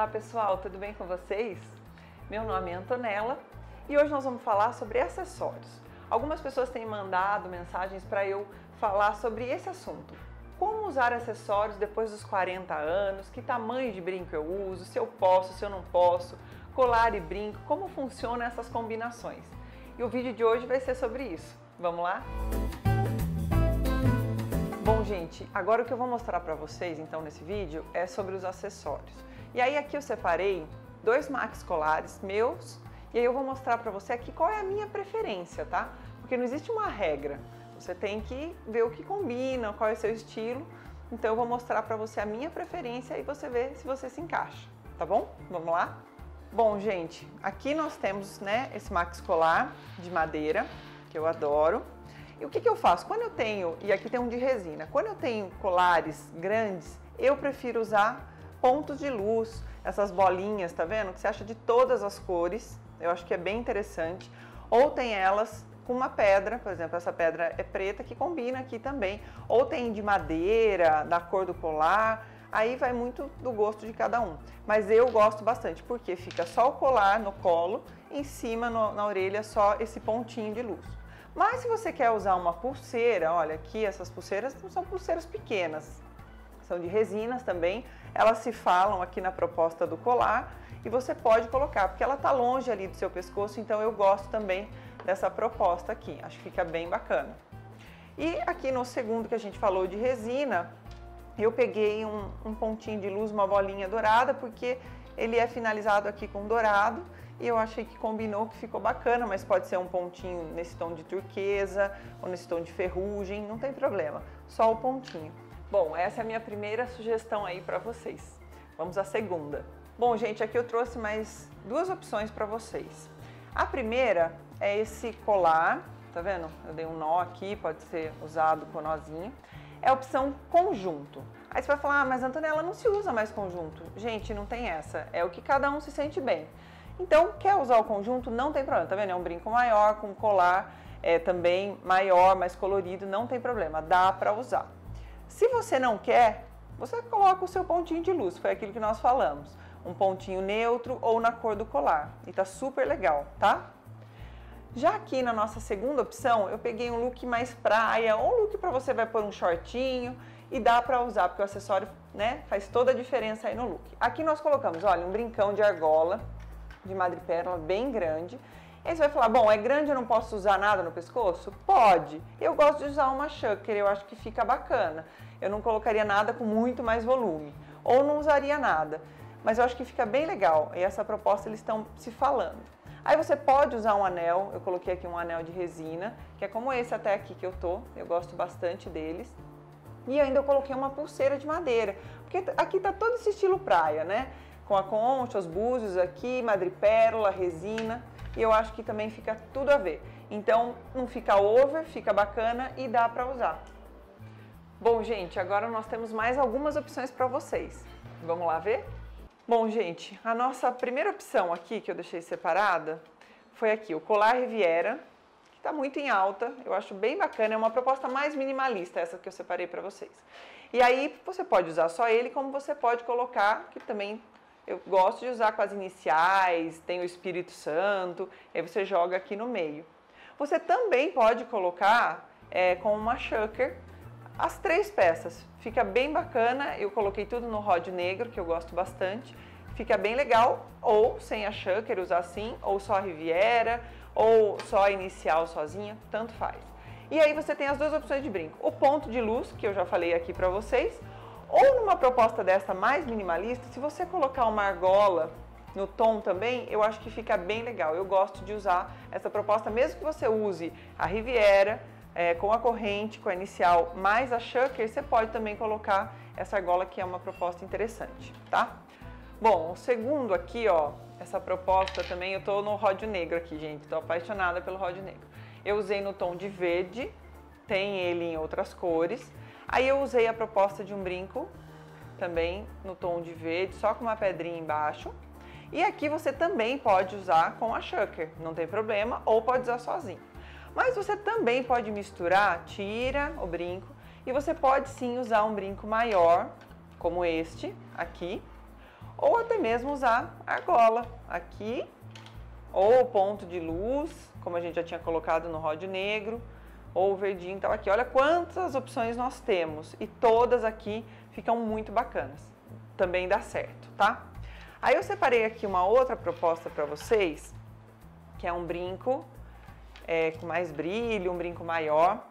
Olá pessoal, tudo bem com vocês? Meu nome é Antonella e hoje nós vamos falar sobre acessórios. Algumas pessoas têm mandado mensagens para eu falar sobre esse assunto. Como usar acessórios depois dos 40 anos, que tamanho de brinco eu uso, se eu posso, se eu não posso, colar e brinco, como funcionam essas combinações. E o vídeo de hoje vai ser sobre isso. Vamos lá? Bom, gente, agora o que eu vou mostrar para vocês então nesse vídeo é sobre os acessórios. E aí aqui eu separei dois max colares meus e aí eu vou mostrar para você aqui qual é a minha preferência, tá? Porque não existe uma regra. Você tem que ver o que combina, qual é o seu estilo. Então eu vou mostrar para você a minha preferência e você vê se você se encaixa, tá bom? Vamos lá? Bom, gente, aqui nós temos, né, esse max colar de madeira, que eu adoro. E o que, que eu faço? Quando eu tenho, e aqui tem um de resina, quando eu tenho colares grandes, eu prefiro usar pontos de luz, essas bolinhas, tá vendo? Que você acha de todas as cores, eu acho que é bem interessante. Ou tem elas com uma pedra, por exemplo, essa pedra é preta que combina aqui também. Ou tem de madeira, da cor do colar, aí vai muito do gosto de cada um. Mas eu gosto bastante, porque fica só o colar no colo, em cima no, na orelha só esse pontinho de luz. Mas se você quer usar uma pulseira, olha aqui, essas pulseiras não são pulseiras pequenas, são de resinas também, elas se falam aqui na proposta do colar e você pode colocar, porque ela está longe ali do seu pescoço, então eu gosto também dessa proposta aqui, acho que fica bem bacana. E aqui no segundo que a gente falou de resina, eu peguei um, um pontinho de luz, uma bolinha dourada, porque ele é finalizado aqui com dourado e eu achei que combinou, que ficou bacana, mas pode ser um pontinho nesse tom de turquesa ou nesse tom de ferrugem, não tem problema, só o pontinho. Bom, essa é a minha primeira sugestão aí para vocês. Vamos à segunda. Bom, gente, aqui eu trouxe mais duas opções para vocês. A primeira é esse colar, tá vendo? Eu dei um nó aqui, pode ser usado com nozinho. É a opção conjunto. Aí você vai falar, ah, mas Antonella não se usa mais conjunto. Gente, não tem essa. É o que cada um se sente bem. Então, quer usar o conjunto? Não tem problema, tá vendo? É um brinco maior, com colar é, também maior, mais colorido, não tem problema, dá para usar. Se você não quer, você coloca o seu pontinho de luz, foi aquilo que nós falamos. Um pontinho neutro ou na cor do colar. E tá super legal, tá? Já aqui na nossa segunda opção, eu peguei um look mais praia, ou um look para você vai pôr um shortinho e dá para usar, porque o acessório, né, faz toda a diferença aí no look. Aqui nós colocamos, olha, um brincão de argola de madrepérola bem grande Aí você vai falar, bom, é grande, eu não posso usar nada no pescoço? Pode. Eu gosto de usar uma chucker, eu acho que fica bacana. Eu não colocaria nada com muito mais volume. Ou não usaria nada. Mas eu acho que fica bem legal. E essa proposta eles estão se falando. Aí você pode usar um anel, eu coloquei aqui um anel de resina, que é como esse até aqui que eu tô, eu gosto bastante deles. E ainda eu coloquei uma pulseira de madeira, porque aqui tá todo esse estilo praia, né? Com a concha, os búzios aqui, madrepérola, resina e eu acho que também fica tudo a ver. Então não fica over, fica bacana e dá para usar. Bom, gente, agora nós temos mais algumas opções para vocês. Vamos lá ver? Bom, gente, a nossa primeira opção aqui que eu deixei separada foi aqui, o colar Riviera, que está muito em alta, eu acho bem bacana, é uma proposta mais minimalista essa que eu separei para vocês. E aí você pode usar só ele, como você pode colocar, que também eu gosto de usar com as iniciais, tem o Espírito Santo, aí você joga aqui no meio. Você também pode colocar é, com uma shucker as três peças. Fica bem bacana, eu coloquei tudo no rod negro, que eu gosto bastante. Fica bem legal, ou sem a shucker, usar assim, ou só a Riviera, ou só a inicial sozinha, tanto faz. E aí você tem as duas opções de brinco. O ponto de luz, que eu já falei aqui para vocês, ou numa proposta dessa mais minimalista, se você colocar uma argola no tom também, eu acho que fica bem legal. Eu gosto de usar essa proposta, mesmo que você use a Riviera é, com a corrente, com a inicial, mais a Shucker, você pode também colocar essa argola que é uma proposta interessante, tá? Bom, o segundo aqui, ó, essa proposta também, eu tô no ródio negro aqui, gente, tô apaixonada pelo ródio negro. Eu usei no tom de verde, tem ele em outras cores, Aí eu usei a proposta de um brinco, também no tom de verde, só com uma pedrinha embaixo. E aqui você também pode usar com a shucker, não tem problema, ou pode usar sozinho. Mas você também pode misturar, tira o brinco, e você pode sim usar um brinco maior, como este aqui, ou até mesmo usar argola aqui, ou ponto de luz, como a gente já tinha colocado no ródio negro, ou verdinho, então aqui. Olha quantas opções nós temos e todas aqui ficam muito bacanas. Também dá certo, tá? Aí eu separei aqui uma outra proposta para vocês, que é um brinco é, com mais brilho, um brinco maior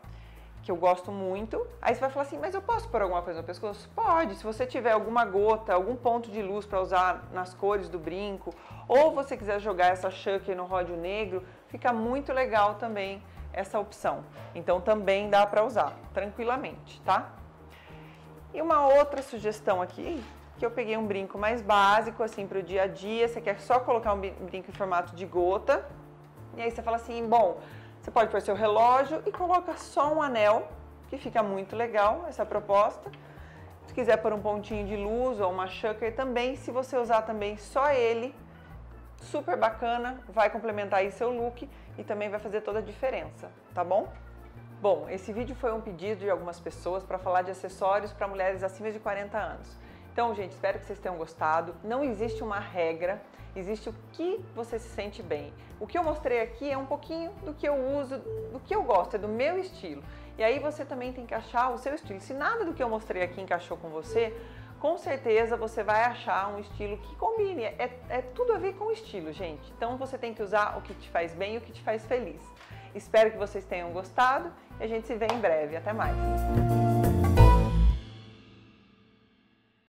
que eu gosto muito. Aí você vai falar assim, mas eu posso pôr alguma coisa no pescoço? Pode, se você tiver alguma gota, algum ponto de luz para usar nas cores do brinco, ou você quiser jogar essa chucker no ródio negro, fica muito legal também essa opção. Então também dá para usar tranquilamente, tá? E uma outra sugestão aqui, que eu peguei um brinco mais básico assim para o dia a dia, você quer só colocar um brinco em formato de gota, e aí você fala assim, bom, você pode pôr seu relógio e coloca só um anel, que fica muito legal essa proposta. Se quiser pôr um pontinho de luz ou uma chucker também, se você usar também só ele, super bacana, vai complementar aí seu look e também vai fazer toda a diferença, tá bom? Bom, esse vídeo foi um pedido de algumas pessoas para falar de acessórios para mulheres acima de 40 anos. Então, gente, espero que vocês tenham gostado. Não existe uma regra, existe o que você se sente bem. O que eu mostrei aqui é um pouquinho do que eu uso, do que eu gosto, é do meu estilo. E aí você também tem que achar o seu estilo. Se nada do que eu mostrei aqui encaixou com você, com certeza você vai achar um estilo que combine. É, é tudo a ver com estilo, gente. Então você tem que usar o que te faz bem e o que te faz feliz. Espero que vocês tenham gostado e a gente se vê em breve. Até mais!